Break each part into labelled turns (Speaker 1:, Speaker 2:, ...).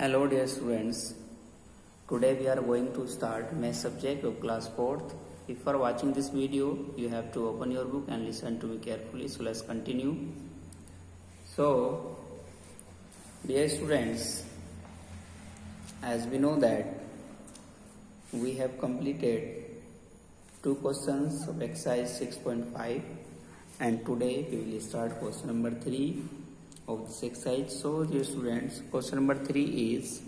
Speaker 1: Hello dear students. Today we are going to start math subject of class 4th. If you are watching this video, you have to open your book and listen to me carefully. So let's continue. So, dear students, as we know that we have completed two questions of exercise 6.5 and today we will start question number 3 of this exercise. So dear students, question number 3 is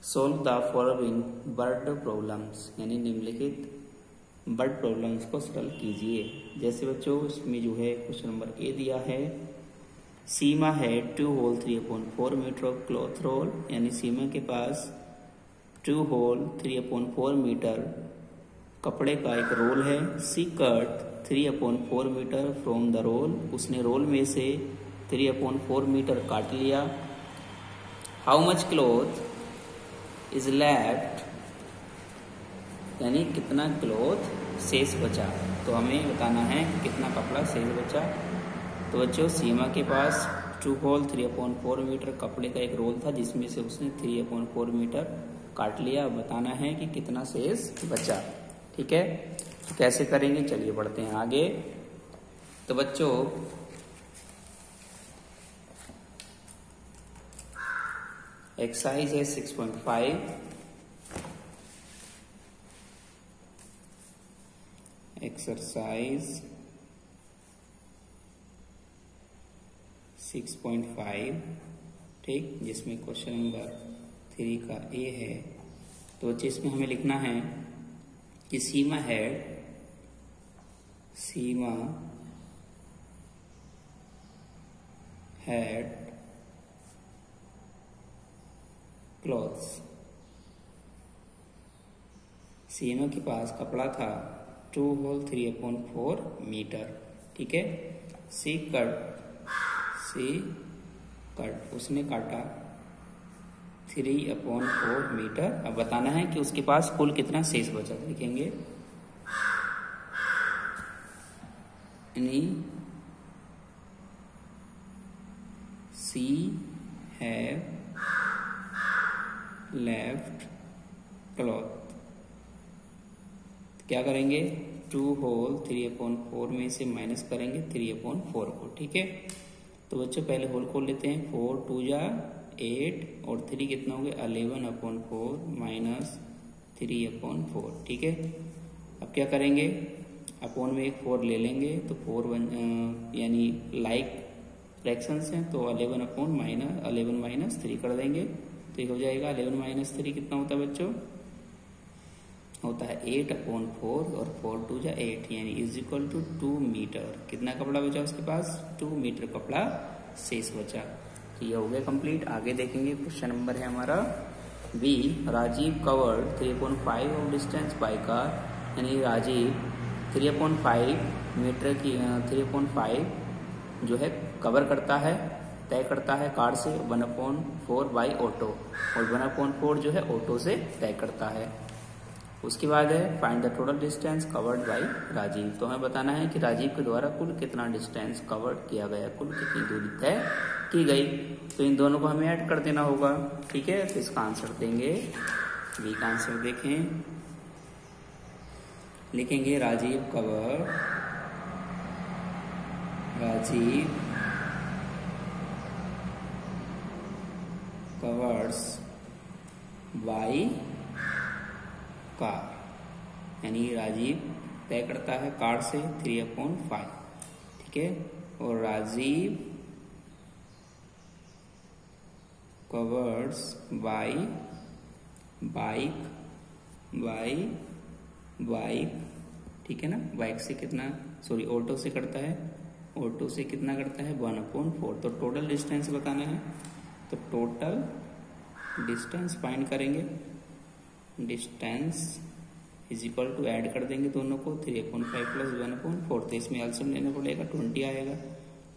Speaker 1: solve the following bird problems. यानी निम्नलिखित word problems को सरल कीजिए। जैसे बच्चों इसमें जो है क्वेश्चन नंबर ए दिया है। सीमा है two whole three upon four meter of cloth roll यानी सीमा के पास two whole three upon four meter कपड़े का एक रोल है। She cut three upon four meter from the roll उसने रोल में से थ्री अपॉन फोर मीटर काट लिया। How much cloth is left यानी कितना क्लोथ शेष बचा। तो हमें बताना है कितना कपड़ा शेष बचा। तो बच्चों, सीमा के पास two whole three upon four meter कपड़े का एक रोल था, जिसमें से उसने थ्री अपॉन फोर मीटर काट लिया। बताना है कि कितना शेष बचा। ठीक है? तो कैसे करेंगे? चलिए बढ़ते हैं आगे। तो बच्चों एक्सरसाइज है six point five exercise six point five ठीक, जिसमें क्वेश्चन नंबर थ्री का ए है तो इसमें हमें लिखना है कि सीमा है, सीमा हैड क्लॉथ्स। सीमा के पास कपड़ा था two whole three upon four meter ठीक है? सी कट सी कट उसने काटा थ्री अपॉन फोर मीटर अब बताना है कि उसके पास कुल कितना शेष बचा लिखेंगे यानी सी हैव लेफ़्ट क्लॉथ। क्या करेंगे? Two whole, three upon four में से माइनस करेंगे, थ्री अपॉन फोर को, ठीक है? तो बच्चों, पहले होल खोल लेते हैं। फोर, टू जा, एट, और थ्री कितना हो गया? Eleven upon four minus three upon four, ठीक है? अब क्या करेंगे? अपॉन में एक फोर ले लेंगे तो फोर वन यानी लाइक फ्रैक्शंस हैं तो eleven upon minus eleven minus three कर देंगे। तो ये हो जाएगा। अलेवन माइनस थ्री कितना होता है बच्चों? होता है एट अपॉन फोर और फोर टू जा एट यानी is equal to two meter कितना कपड़ा बचा उसके पास? टू मीटर कपड़ा शेष बचा। तो ये हो गया कंप्लीट आगे देखेंगे क्वेश्चन नंबर है हमारा। B Rajiv covered three point five of distance by car यानी Rajiv three point five meter की थ्री पॉइंट फाइव जो है कवर करता है। तय करता है कार से one upon four by auto और वन अपॉन फोर जो है ऑटो से तय करता है। उसके बाद है find the total distance covered by Rajiv. तो हमें बताना है कि राजीव के द्वारा कुल कितना डिस्टेंस कवर्ड किया गया, कुल कितनी दूरी तय की गई। तो इन दोनों को हमें ऐड कर देना होगा, ठीक है? तो इसका आंसर देंगे। बी का आंसर देखें। लिखेंगे Rajiv cover Rajiv covers by car यानी राजीव तय करता है कार से थ्री अपॉन फाइव ठीक है? और Rajiv covers by bike by bike ठीक है ना? बाइक से कितना? सॉरी ऑटो से करता है। ऑटो से कितना करता है? वन अपॉन फोर तो टोटल डिस्टेंस बताना है। तो टोटल डिस्टेंस फाइंड करेंगे। Distance is equal to add कर देंगे दोनों को three upon five plus one upon four तो इसमें एल्सियम लेना पड़ेगा, ट्वेंटी आएगा।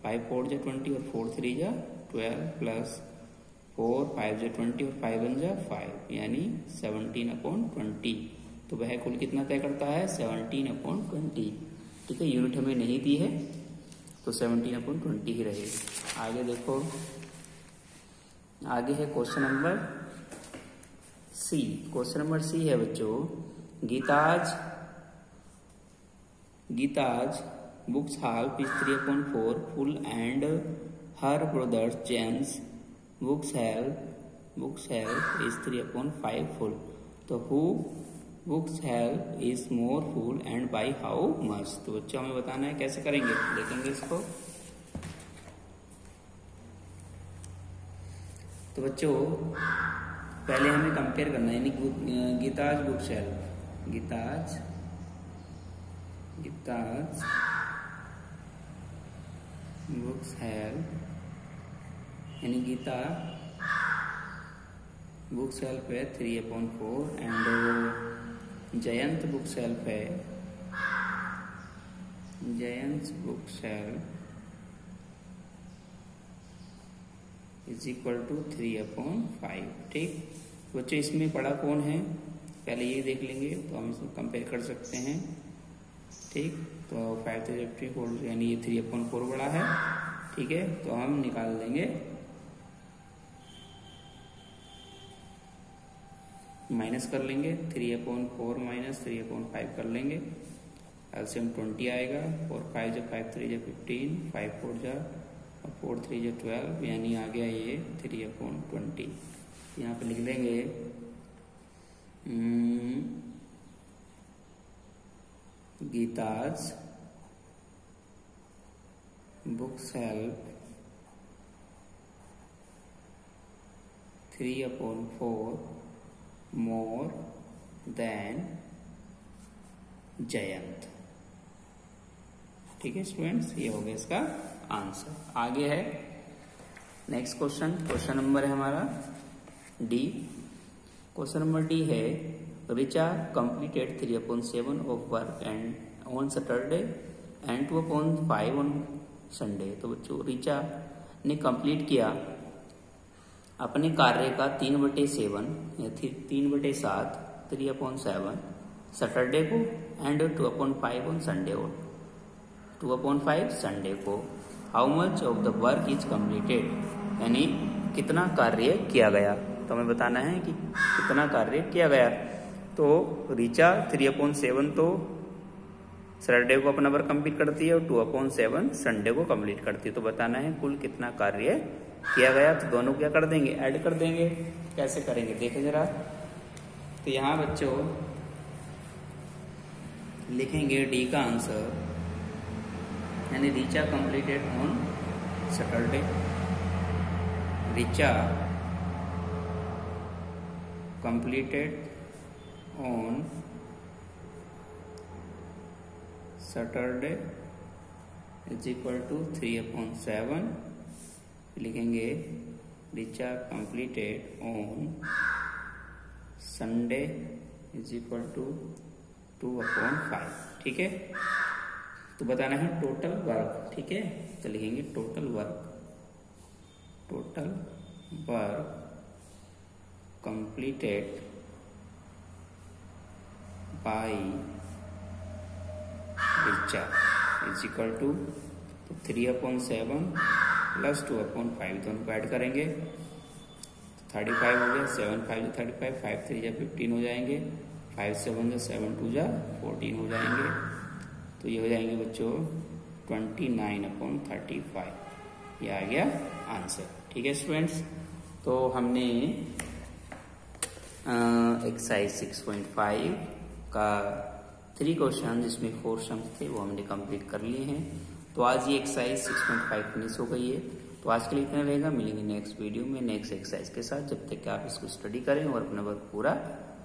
Speaker 1: फाइव फोर जा ट्वेंटी और फोर थ्री जा ट्वेल्व प्लस फोर, फाइव जा ट्वेंटी और फाइव वन जा फाइव, यानी सेवनटीन अपॉइंट ट्वेंटी। तो वह कुल कितना तय करता है? Seventeen upon twenty. ठीक है, यूनिट हमें नहीं दी है तो सेवनटीन अपॉइंट ट्वेंटी ही रहेगी। आगे देखो आगे है question number C. Question number C है बच्चों, Geeta's Geeta's bookshelf piece upon four, full and her brothers James bookshelf bookshelf is upon five full. तो who bookshelf is more full and by how much? तो बच्चों हमें बताना है कैसे करेंगे? देखेंगे इसको। तो बच्चों, पहले हमें कंपेयर करना है, यानी Geeta's book shelf Geeta's Geeta's bookshelf यानी गीता बुक सेल्फ है three upon four and Jayant bookshelf है। Jayant bookshelf is equal to three upon five ठीक? बच्चों, इसमें पढ़ा कौन है? पहले ये देख लेंगे तो हम इसको कंपेयर कर सकते हैं। ठीक? तो फाइव थ्री फिफ्टी फोर यानी ये थ्री अपॉन फोर बड़ा है। ठीक है? तो हम निकाल देंगे माइनस कर लेंगे three upon four minus three upon five कर लेंगे। एल्सियम ट्वेंटी आएगा फोर फाइव जो फाइव थ्री जो fifteen five four four three जो ट्वेल्व यानी आ गया ये थ्री अपॉन ट्वेंटी यहाँ पे लिख लेंगे हम्म, Geeta's bookshelf three upon four more then Jayant. ठीक है स्टूडेंट्स ये हो गया इसका आंसर। आगे है। Next question. क्वेश्चन नंबर है हमारा डी। क्वेश्चन नंबर डी है Richa completed three upon seven of work and on Saturday and two upon five on Sunday तो बच्चों रिचा ने कंप्लीट किया अपने कार्य का तीन बटे सेवन, या तीन बटे सात थ्री अपॉइंट सेवन सैटरडे को and two upon five on Sunday को। टू अपॉइंट फाइव संडे को। How much of the work is completed यानी कितना कार्य किया गया। तो हमें बताना है कि कितना कार्य किया गया। तो रिचा थ्री अपॉन सेवन तो सैटरडे को अपना वर्क कंप्लीट करती है और टू अपॉन सेवन संडे को कंप्लीट करती है। तो बताना है कुल कितना कार्य किया गया। तो दोनों क्या कर देंगे? ऐड कर देंगे। कैसे करेंगे? देखें जरा। तो यहाँ बच्चों, लिखेंगे डी का आंसर यानी Richa completed on Saturday Richa completed on Saturday is equal to three upon seven लिखेंगे Richa completed on Sunday is equal to two upon five ठीक है? तो बताना है टोटल वर्क ठीक है? तो लिखेंगे total work total work completed by Richa is equal to three upon seven plus two upon five दोनों को ऐड करेंगे। थर्टी फाइव हो गया सेवन फाइव जो थर्टी फाइव फाइव थ्री जा फिफ्टीन हो जाएँगे फाइव सेवन जा सेवन टू जा फोर्टीन हो जाएँगे। तो ये हो जाएँगे बच्चों twenty nine upon thirty five ये आ गया आंसर ठीक है स्टूडेंट्स तो हमने एक्सरसाइज सिक्स पॉइंट फाइव का थ्री क्वेश्चन जिसमें फोर सम्स थे, वो हमने कंप्लीट कर लिए हैं। तो आज ये एक्सरसाइज 6.5 फिनिश हो गई है। तो आज के लिए इतना रहेगा। मिलेंगे नेक्स्ट वीडियो में नेक्स्ट एक्सरसाइज के साथ। जब तक कि आप इसको स्टडी करें और अपना वर्क पूरा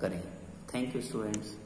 Speaker 1: करें। Thank you students